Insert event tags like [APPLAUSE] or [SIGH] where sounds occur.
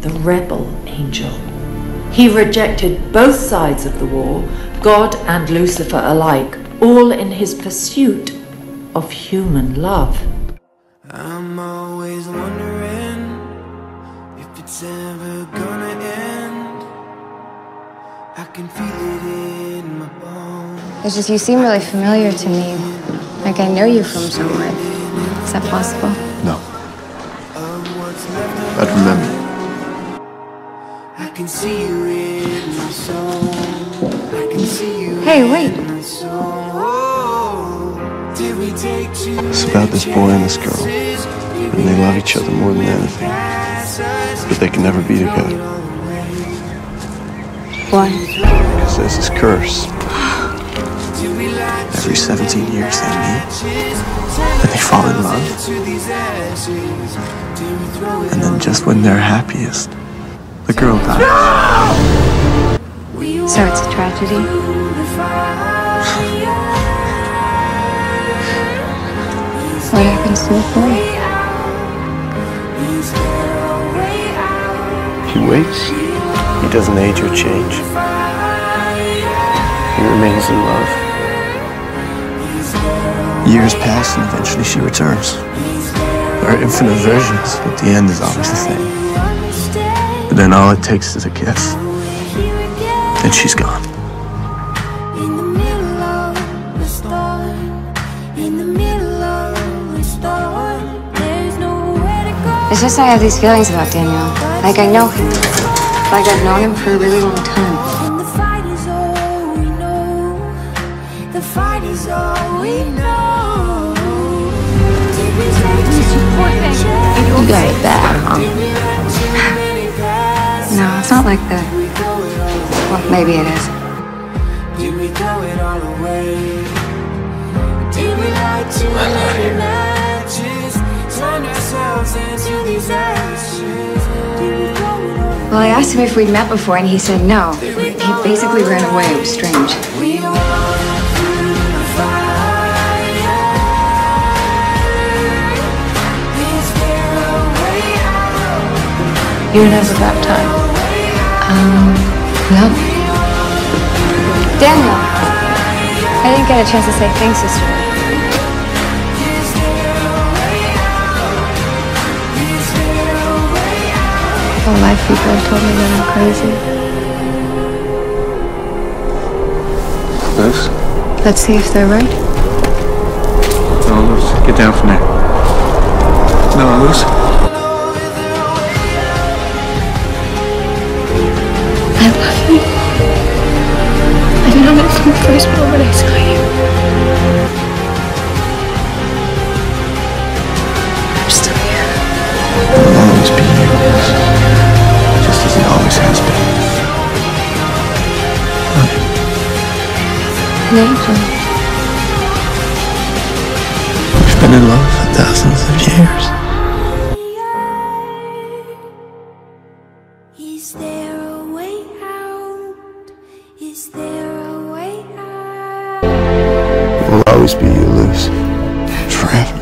the rebel angel. He rejected both sides of the war, God and Lucifer alike, all in his pursuit of human love. I'm always wondering if it's ever gonna end. I can feel it in my bones. It's just you seem really familiar to me. Like I know you from somewhere. Is that possible? No. I'd remember. I can see you in my soul. I can see you Hey, wait. in my soul. Oh, did we take too It's about this boy and this girl. And they love each other more than anything. But they can never be together. Why? Because there's this curse. Every 17 years they meet. And they fall in love. And then just when they're happiest, the girl dies. So it's a tragedy? [SIGHS] What happens to the boy? He waits. He doesn't age or change. He remains in love. Years pass and eventually she returns. There are infinite versions, but the end is always the same. But then all it takes is a kiss. And she's gone. In the middle of the storm, in the middle of the storm, there's nowhere to go. It's just I have these feelings about Daniel. Like I know him. Like I've known him for a really long time. And the fight is all we know. The fight is all we know. Did we take too many chances? You got it bad, Mom. No, it's not like that. Well, maybe it is. Did we throw it all away? Did we light too many matches? Turn ourselves into these ashes. Did we throw it all Well, I asked him if we'd met before, and he said no. He basically ran away. It was strange. We walk through the fire. Is there a way? You never got time. Um, no. Daniel! I didn't get a chance to say thanks yesterday. All my people have told me that I'm crazy. Luce? Let's see if they're right. No, Luce. Get down from there. No, Luce. An angel. We've been in love for thousands of years. Is there a way out? Is there a way out? We'll always be you, Luce. Forever.